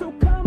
so kind